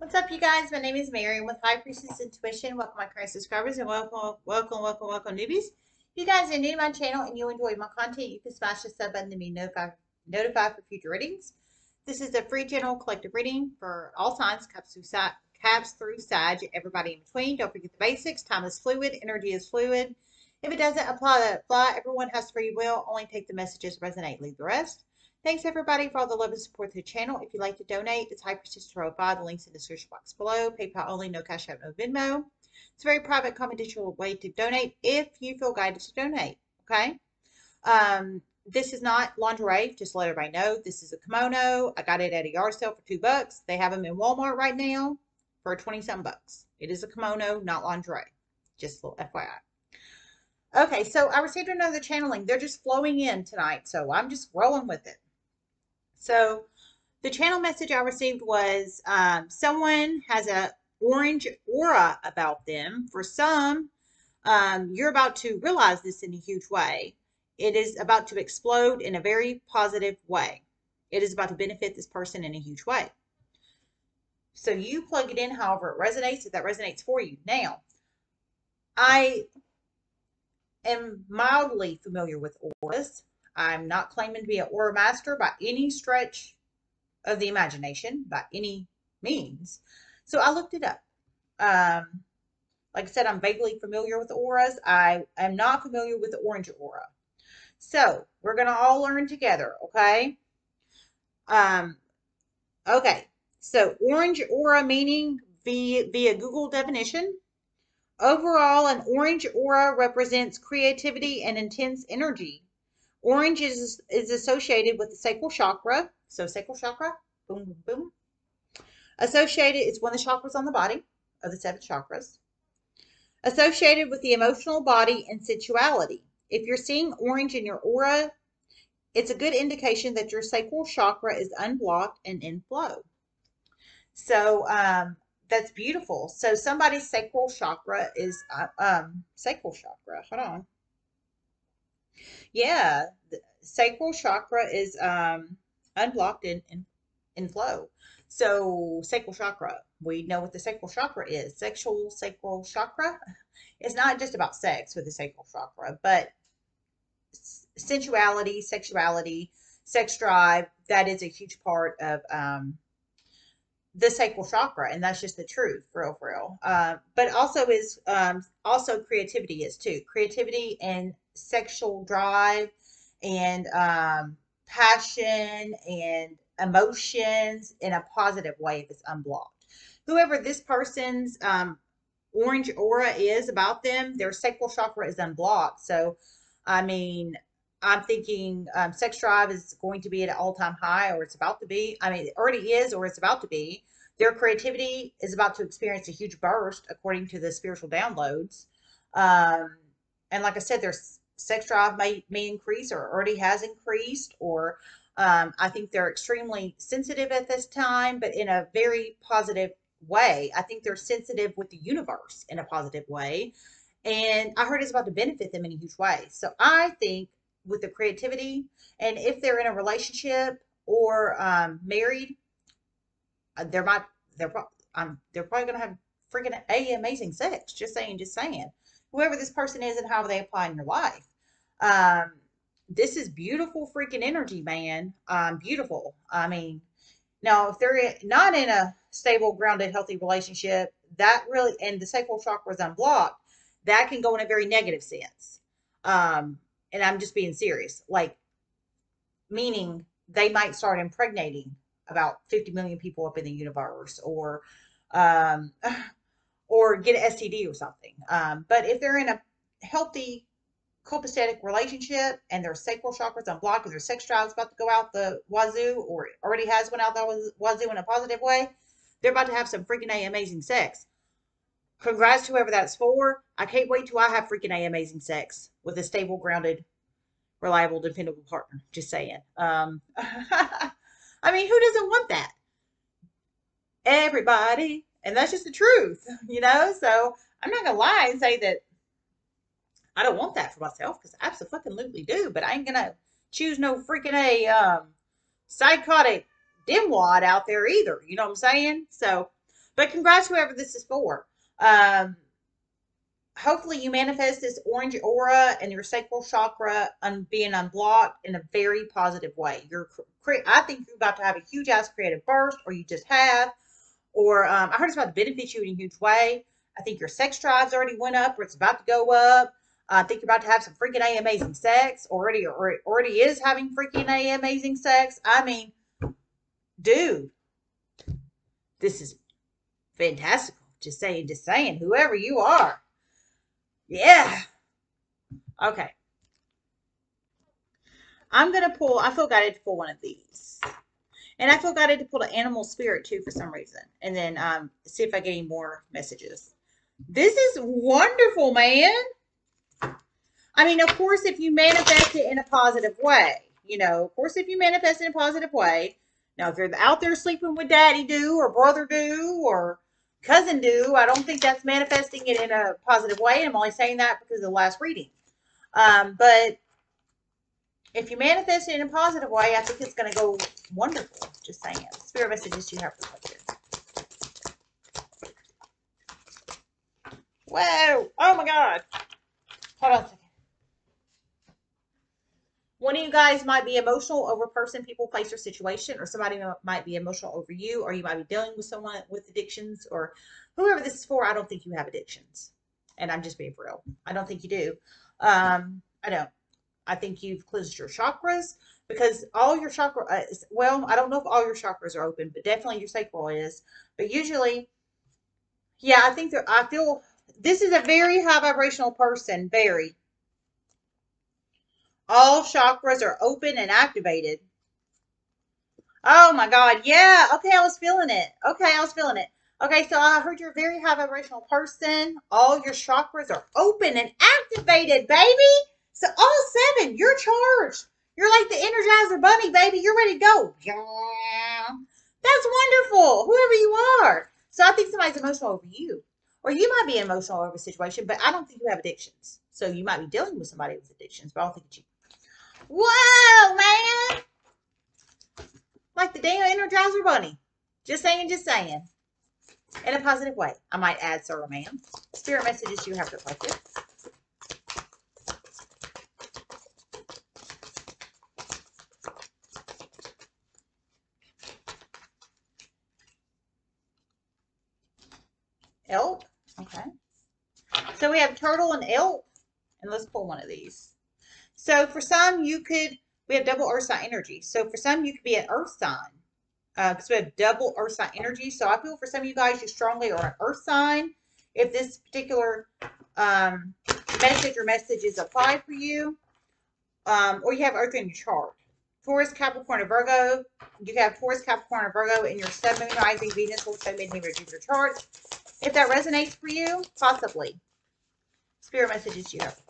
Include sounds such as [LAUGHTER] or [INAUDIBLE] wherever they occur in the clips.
What's up, you guys? My name is Mary. With High Priestess Intuition. Welcome, my current subscribers, and welcome, welcome, welcome, welcome, newbies. If you guys are new to my channel and you enjoy my content, you can smash the sub button to be notified, notified for future readings. This is a free general collective reading for all signs, caps through, caps through Sag, everybody in between. Don't forget the basics. Time is fluid. Energy is fluid. If it doesn't apply, that apply. Everyone has free will. Only take the messages resonate. Leave the rest. Thanks everybody for all the love and support to the channel. If you'd like to donate, it's 5. The link's in the description box below. PayPal only, no cash out, no Venmo. It's a very private, confidential way to donate if you feel guided to donate. Okay. Um, this is not lingerie, just let everybody know. This is a kimono. I got it at a yard sale for two bucks. They have them in Walmart right now for 20 some bucks. It is a kimono, not lingerie. Just a little FYI. Okay, so I received another channeling. They're just flowing in tonight, so I'm just rolling with it. So the channel message I received was um, someone has a orange aura about them. For some, um, you're about to realize this in a huge way. It is about to explode in a very positive way. It is about to benefit this person in a huge way. So you plug it in however it resonates, if that resonates for you. Now, I am mildly familiar with auras. I'm not claiming to be an aura master by any stretch of the imagination, by any means. So I looked it up. Um, like I said, I'm vaguely familiar with auras. I am not familiar with the orange aura. So we're going to all learn together, okay? Um, okay. So orange aura meaning via, via Google definition. Overall, an orange aura represents creativity and intense energy. Orange is, is associated with the sacral chakra. So sacral chakra, boom, boom, boom. Associated, it's one of the chakras on the body of the seven chakras. Associated with the emotional body and sensuality. If you're seeing orange in your aura, it's a good indication that your sacral chakra is unblocked and in flow. So um, that's beautiful. So somebody's sacral chakra is uh, um, sacral chakra. Hold on. Yeah, the sacral chakra is um, unblocked in, in, in flow. So sacral chakra, we know what the sacral chakra is. Sexual sacral chakra is not just about sex with the sacral chakra, but sensuality, sexuality, sex drive, that is a huge part of um, the sacral chakra, and that's just the truth, for real, for real. Uh, but also is um, also creativity is too. Creativity and sexual drive and um, passion and emotions in a positive way if it's unblocked. Whoever this person's um, orange aura is about them, their sacral chakra is unblocked. So, I mean, I'm thinking um, sex drive is going to be at an all time high, or it's about to be. I mean, it already is, or it's about to be. Their creativity is about to experience a huge burst, according to the spiritual downloads. Um, and like I said, their sex drive may, may increase or already has increased, or um, I think they're extremely sensitive at this time, but in a very positive way. I think they're sensitive with the universe in a positive way. And I heard it's about to benefit them in a huge way. So I think with the creativity, and if they're in a relationship or um, married, uh, there might they're um, they're probably gonna have freaking a amazing sex. Just saying, just saying. Whoever this person is and how they apply in your life. Um, this is beautiful freaking energy, man. Um, beautiful. I mean, now if they're not in a stable, grounded, healthy relationship, that really and the sacral chakra is unblocked, that can go in a very negative sense. Um, and I'm just being serious. Like, meaning they might start impregnating about 50 million people up in the universe or um, [SIGHS] or get an STD or something. Um, but if they're in a healthy copacetic relationship and their sacral chakras unblocked because their sex drive is about to go out the wazoo or already has one out the wazoo in a positive way, they're about to have some freaking A amazing sex. Congrats to whoever that's for. I can't wait till I have freaking A amazing sex with a stable, grounded, reliable, dependable partner. Just saying. Um, [LAUGHS] I mean, who doesn't want that? Everybody. And that's just the truth, you know? So I'm not going to lie and say that I don't want that for myself because I absolutely do, but I ain't going to choose no freaking a um, psychotic dimwad out there either. You know what I'm saying? So, But congrats, whoever this is for. Um, hopefully, you manifest this orange aura and your sacral chakra un- being unblocked in a very positive way. You're, cre- I think you're about to have a huge ass creative burst, or you just have, or um, I heard it's about to benefit you in a huge way. I think your sex drives already went up, or it's about to go up. I think you're about to have some freaking amazing sex. Already, or already is having freaking amazing sex. I mean, dude, this is fantastical. Just saying, just saying, whoever you are. Yeah. Okay. I'm to pull, I feel guided to pull one of these. And I feel guided to pull an animal spirit too for some reason. And then um, see if I get any more messages. This is wonderful, man. I mean, of course, if you manifest it in a positive way, you know, of course, if you manifest in a positive way. Now, if you're out there sleeping with daddy do or brother do or cousin do, I don't think that's manifesting it in a positive way. I'm only saying that because of the last reading. Um, but if you manifest it in a positive way, I think it's going to go wonderful. Just saying. Spirit messages you have reflected. Whoa! Oh my God! Hold on a second. One of you guys might be emotional over person, people, place, or situation, or somebody might be emotional over you, or you might be dealing with someone with addictions, or whoever this is for. I don't think you have addictions, and I'm just being real. I don't think you do. Um, I don't. I think you've cleansed your chakras because all your chakra. Uh, well, I don't know if all your chakras are open, but definitely your sacral is. But usually, yeah, I think that I feel this is a very high vibrational person. Very all chakras are open and activated. Oh my God. Yeah. Okay. I was feeling it. Okay. I was feeling it. Okay. So I heard you're a very high vibrational person. All your chakras are open and activated, baby. So all seven, you're charged. You're like the Energizer Bunny, baby. You're ready to go. Yeah. That's wonderful. Whoever you are. So I think somebody's emotional over you. Or you might be emotional over a situation, but I don't think you have addictions. So you might be dealing with somebody with addictions, but I don't think it's you. Whoa, man. Like the damn Energizer Bunny. Just saying, just saying. In a positive way. I might add, sir or ma'am. Spirit messages you have reflected. Elk. Okay. So we have turtle and elk. And let's pull one of these. So for some, you could, we have double earth sign energy. So for some, you could be an earth sign because uh, we have double earth sign energy. So I feel for some of you guys, you strongly are an earth sign. If this particular um, message or messages apply for you, um, or you have earth in your chart. Taurus, Capricorn, or Virgo. You have Taurus, Capricorn, or Virgo in your Sun, Moon, Rising, Venus, or Sun, Midheaven, Jupiter charts. If that resonates for you, possibly. Spirit messages you have.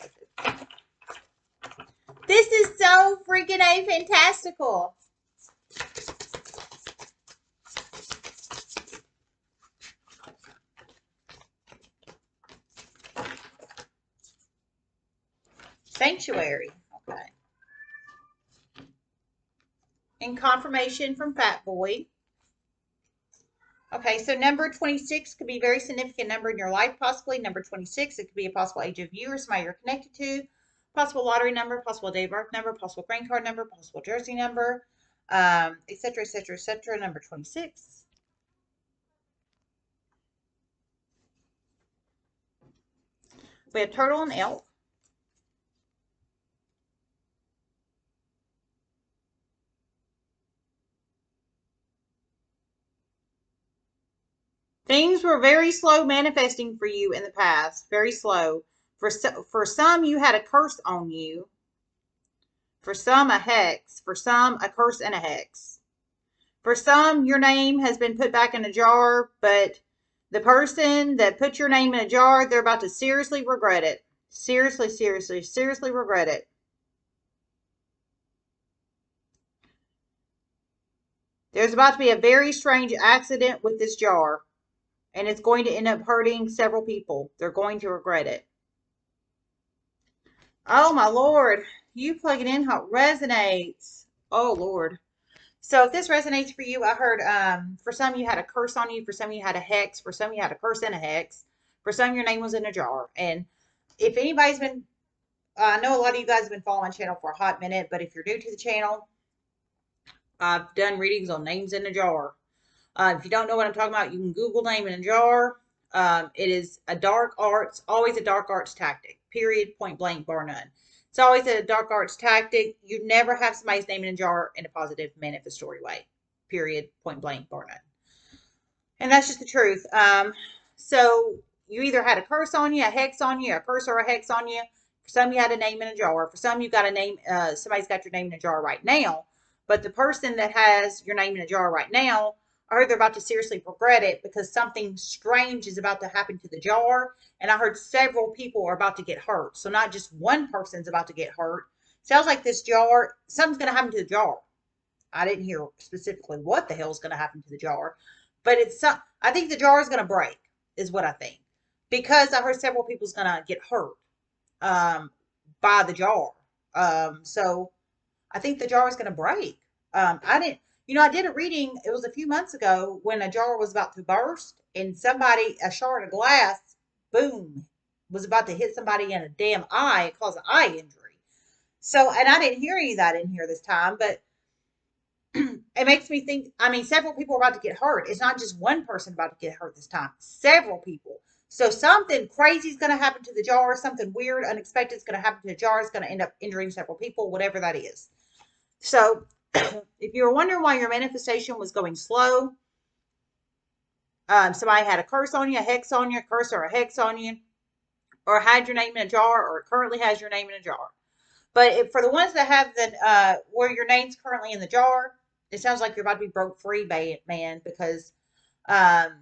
This is so freaking a fantastical. Sanctuary. Okay. And confirmation from Fat Boy. Okay, so number 26 could be a very significant number in your life, possibly. Number 26, it could be a possible age of you or somebody you're connected to possible lottery number, possible day of birth number, possible green card number, possible jersey number, um, etc., etc., etc. Number 26. We have turtle and elk. Things were very slow manifesting for you in the past, very slow. For, for some, you had a curse on you. For some, a hex. For some, a curse and a hex. For some, your name has been put back in a jar, but the person that put your name in a jar, they're about to seriously regret it. Seriously, seriously, seriously regret it. There's about to be a very strange accident with this jar, and it's going to end up hurting several people. They're going to regret it. Oh my Lord. You plug it in how it resonates. Oh Lord. So if this resonates for you, I heard um, for some you had a curse on you, for some you had a hex, for some you had a curse and a hex, for some your name was in a jar. And if anybody's been, uh, I know a lot of you guys have been following my channel for a hot minute, but if you're new to the channel, I've done readings on names in a jar. Uh, if you don't know what I'm talking about, you can Google name in a jar. Um, it is a dark arts, always a dark arts tactic, period, point blank, bar none. It's always a dark arts tactic. You never have somebody's name in a jar in a positive manifestory way, period, point blank, bar none. And that's just the truth. Um, so you either had a curse on you, a hex on you, a curse or a hex on you. For some, you had a name in a jar. For some, you got a name, uh, somebody's got your name in a jar right now. But the person that has your name in a jar right now I heard they're about to seriously regret it because something strange is about to happen to the jar. And I heard several people are about to get hurt. So not just one person's about to get hurt. Sounds like this jar, something's going to happen to the jar. I didn't hear specifically what the hell is going to happen to the jar, but it's some, I think the jar is going to break is what I think because I heard several people's going to get hurt um, by the jar. Um, so I think the jar is going to break. Um, I didn't, you know, I did a reading, it was a few months ago when a jar was about to burst and somebody, a shard of glass, boom, was about to hit somebody in a damn eye and cause an eye injury. So, and I didn't hear any of that in here this time, but [CLEARS THROAT] it makes me think, I mean, several people are about to get hurt. It's not just one person about to get hurt this time, several people. So something crazy is going to happen to the jar, something weird, unexpected is going to happen to the jar, is going to end up injuring several people, whatever that is. So [COUGHS] if you were wondering why your manifestation was going slow, um, somebody had a curse on you, a hex on you, a curse or a hex on you, or had your name in a jar, or currently has your name in a jar. But if, for the ones that have the uh, where your name's currently in the jar, it sounds like you're about to be broke free, man, because um,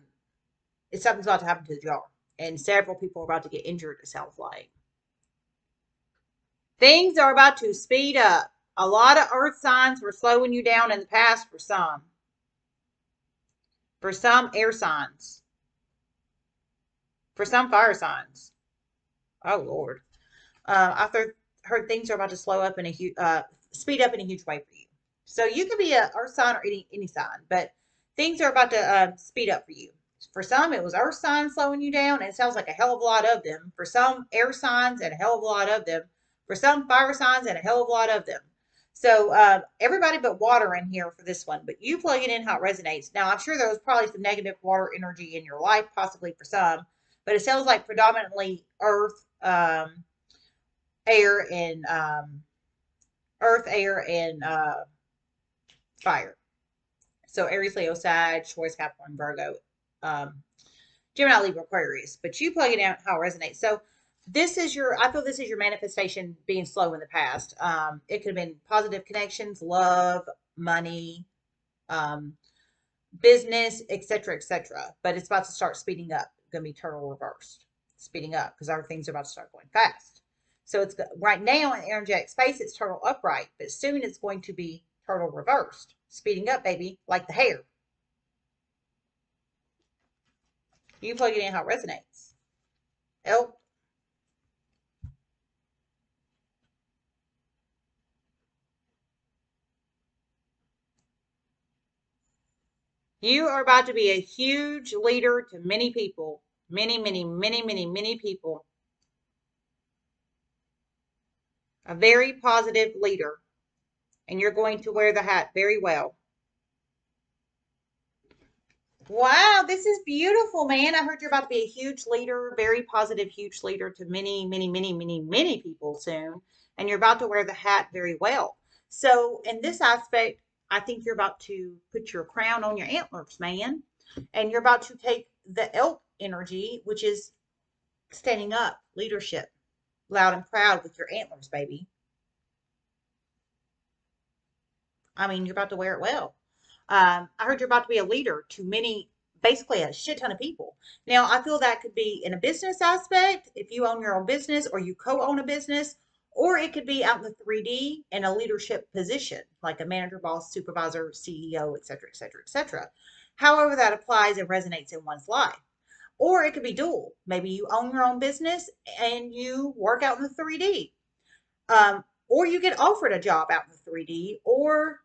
it's something's about to happen to the jar, and several people are about to get injured. It sounds like things are about to speed up. A lot of earth signs were slowing you down in the past for some. For some air signs. For some fire signs. Oh, Lord. Uh, I th- heard things are about to slow up in a huge, uh, speed up in a huge way for you. So you could be a earth sign or any, any sign, but things are about to uh, speed up for you. For some, it was earth signs slowing you down, and it sounds like a hell of a lot of them. For some, air signs and a hell of a lot of them. For some, fire signs and a hell of a lot of them. So uh, everybody but water in here for this one, but you plug it in how it resonates. Now, I'm sure there was probably some negative water energy in your life, possibly for some, but it sounds like predominantly earth, um, air, and um, earth, air, and uh, fire. So Aries, Leo, Sag, Taurus, Capricorn, Virgo, um, Gemini, Libra, Aquarius. But you plug it in how it resonates. So this is your i feel this is your manifestation being slow in the past. Um it could have been positive connections love money um business etc etc but it's about to start speeding up going to be turtle reversed speeding up because our things are about to start going fast. So it's right now in energetic space it's turtle upright but soon it's going to be turtle reversed speeding up baby like the hare you plug it in how it resonates. L You are about to be a huge leader to many people. Many, many, many, many, many people. A very positive leader. And you're going to wear the hat very well. Wow, this is beautiful, man. I heard you're about to be a huge leader, very positive, huge leader to many, many, many, many, many people soon. And you're about to wear the hat very well. So, in this aspect, I think you're about to put your crown on your antlers, man. And you're about to take the elk energy, which is standing up, leadership, loud and proud with your antlers, baby. I mean, you're about to wear it well. Um, I heard you're about to be a leader to many, basically a shit ton of people. Now, I feel that could be in a business aspect, if you own your own business or you co own a business, or it could be out in the 3D in a leadership position, like a manager, boss, supervisor, CEO, et cetera, et cetera, et cetera. However, that applies and resonates in one's life. Or it could be dual. Maybe you own your own business and you work out in the 3D. Um, or you get offered a job out in the 3D, or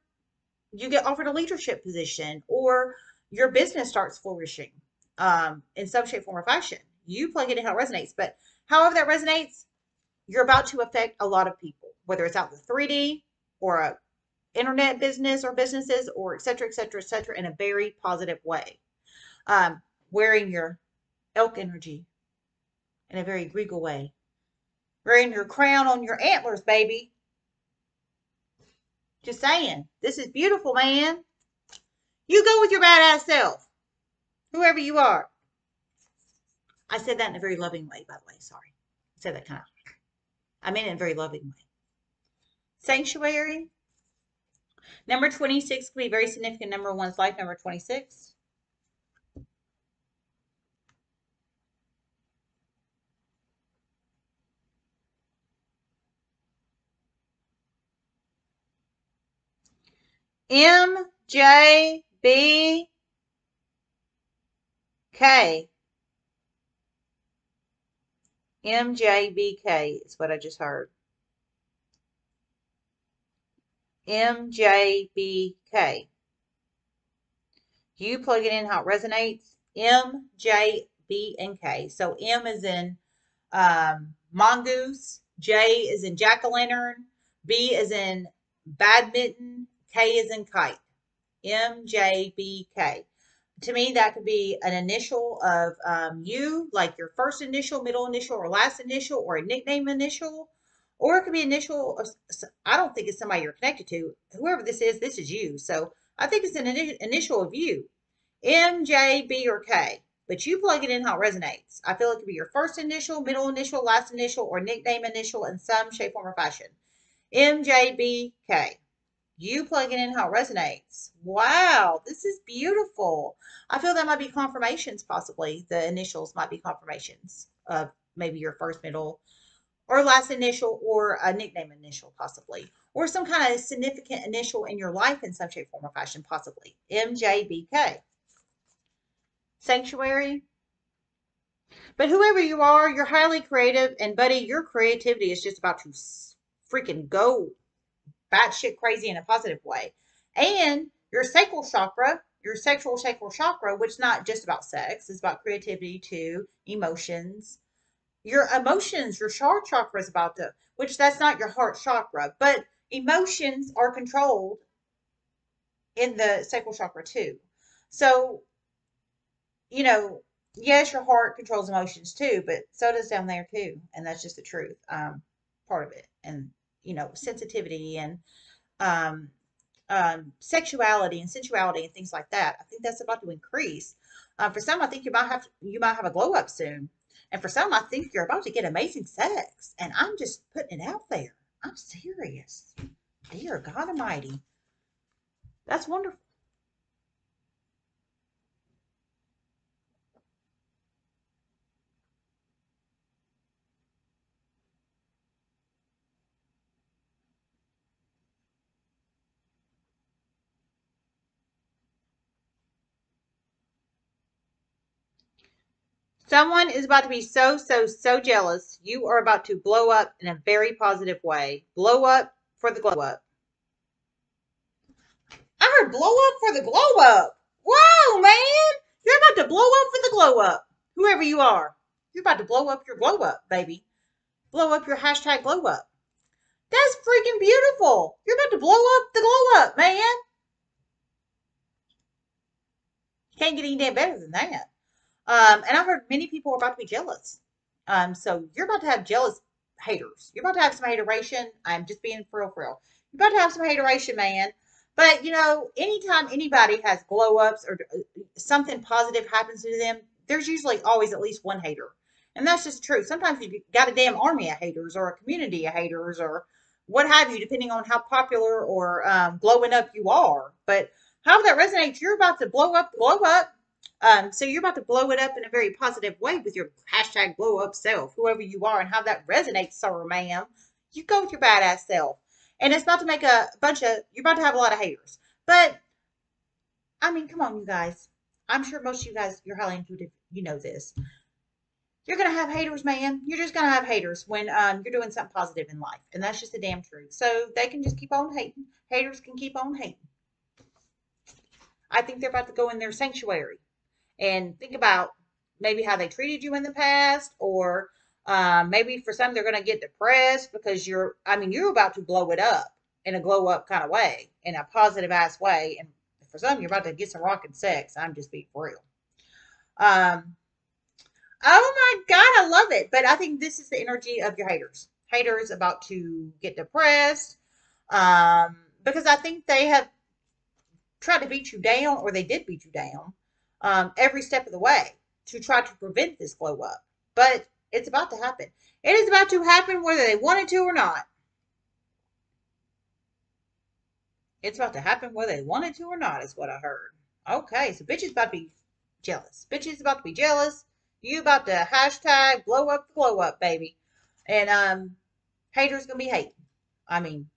you get offered a leadership position or your business starts flourishing um, in some shape, form, or fashion. You plug it in how it resonates. But however that resonates, you're about to affect a lot of people, whether it's out in the 3D or a internet business or businesses or et cetera, et cetera, et cetera, in a very positive way. Um, wearing your elk energy in a very regal way. Wearing your crown on your antlers, baby. Just saying. This is beautiful, man. You go with your badass self, whoever you are. I said that in a very loving way, by the way. Sorry. I said that kind of, I meant it in a very loving way. Sanctuary. Number 26 could be very significant number in one's life. Number 26. M J B K. MJBK is what I just heard. MJBK. You plug it in how it resonates. M, J, B, and K. So M is in um, mongoose. J is in jack-o'-lantern. B is in badminton. K is in kite. M, J, B, K. To me, that could be an initial of um, you, like your first initial, middle initial, or last initial, or a nickname initial. Or it could be initial. Of, I don't think it's somebody you're connected to. Whoever this is, this is you. So I think it's an initial of you. M, J, B, or K. But you plug it in how it resonates. I feel it could be your first initial, middle initial, last initial, or nickname initial in some shape, form, or fashion. M, J, B, K. You plug it in how it resonates. Wow, this is beautiful. I feel that might be confirmations, possibly. The initials might be confirmations of maybe your first, middle, or last initial, or a nickname initial, possibly. Or some kind of significant initial in your life in some shape, form, or fashion, possibly. MJBK. Sanctuary. But whoever you are, you're highly creative, and buddy, your creativity is just about to freaking go batshit crazy in a positive way. And your sacral chakra, your sexual sacral chakra, which is not just about sex, it's about creativity too, emotions. Your emotions, your heart chakra is about to, which that's not your heart chakra, but emotions are controlled in the sacral chakra too. So, you know, yes, your heart controls emotions too, but so does down there too. And that's just the truth, um, part of it. And you know, sensitivity and um, um, sexuality and sensuality and things like that. I think that's about to increase. Uh, for some, I think you might have you might have a glow up soon, and for some, I think you're about to get amazing sex. And I'm just putting it out there. I'm serious. Dear God Almighty, that's wonderful. Someone is about to be so, so, so jealous. You are about to blow up in a very positive way. Blow up for the glow up. I heard blow up for the glow up. Whoa, man. You're about to blow up for the glow up. Whoever you are. You're about to blow up your glow up, baby. Blow up your hashtag glow up. That's freaking beautiful. You're about to blow up the glow up, man. Can't get any damn better than that. Um, and I've heard many people are about to be jealous. Um, so you're about to have jealous haters. You're about to have some hateration. I'm just being for real, for real. You're about to have some hateration, man. But you know, anytime anybody has glow ups or uh, something positive happens to them, there's usually always at least one hater. And that's just true. Sometimes you've got a damn army of haters or a community of haters or what have you, depending on how popular or um, glowing up you are. But however that resonates, you're about to blow up, blow up, um, so you're about to blow it up in a very positive way with your hashtag blow up self, whoever you are, and how that resonates, sir, ma'am. You go with your badass self. And it's about to make a bunch of, you're about to have a lot of haters. But, I mean, come on, you guys. I'm sure most of you guys, you're highly intuitive, you know this. You're going to have haters, man. You're just going to have haters when um, you're doing something positive in life. And that's just the damn truth. So they can just keep on hating. Haters can keep on hating. I think they're about to go in their sanctuary and think about maybe how they treated you in the past, or um, maybe for some they're going to get depressed because you're, I mean, you're about to blow it up in a glow up kind of way, in a positive ass way. And for some, you're about to get some rocking sex. I'm just being real. Um, oh my God, I love it. But I think this is the energy of your haters. Haters about to get depressed um, because I think they have tried to beat you down, or they did beat you down um, every step of the way to try to prevent this blow up. But it's about to happen. It is about to happen whether they wanted to or not. It's about to happen whether they wanted to or not, is what I heard. Okay, so bitch is about to be jealous. Bitch is about to be jealous. You about to hashtag blow up the glow up, baby. And um haters gonna be hating. I mean,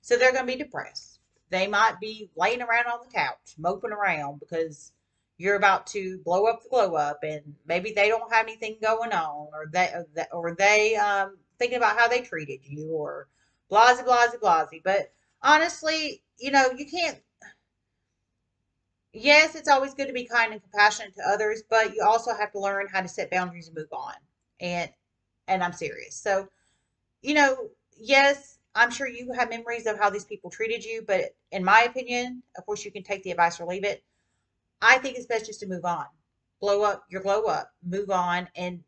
so they're gonna be depressed. They might be laying around on the couch, moping around because you're about to blow up the glow up and maybe they don't have anything going on or they or they um thinking about how they treated you or blasey blasey blasey but honestly you know you can't yes it's always good to be kind and compassionate to others but you also have to learn how to set boundaries and move on. And and i'm serious. So you know yes i'm sure you have memories of how these people treated you but in my opinion of course you can take the advice or leave it I think it's best just to move on. Blow up your glow up, move on. And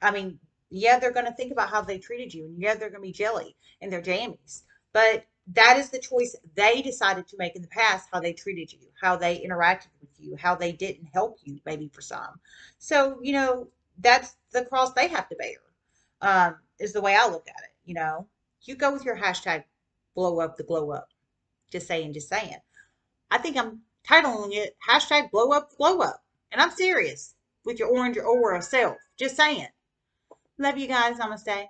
I mean, yeah, they're going to think about how they treated you, and yeah, they're going to be jelly and they're jammies. But that is the choice they decided to make in the past how they treated you, how they interacted with you, how they didn't help you, maybe for some. So, you know, that's the cross they have to bear, um, is the way I look at it. You know, you go with your hashtag blow up the glow up. Just saying, just saying. I think I'm titling it hashtag blow up glow up. And I'm serious with your orange or self. Just saying. Love you guys. Namaste.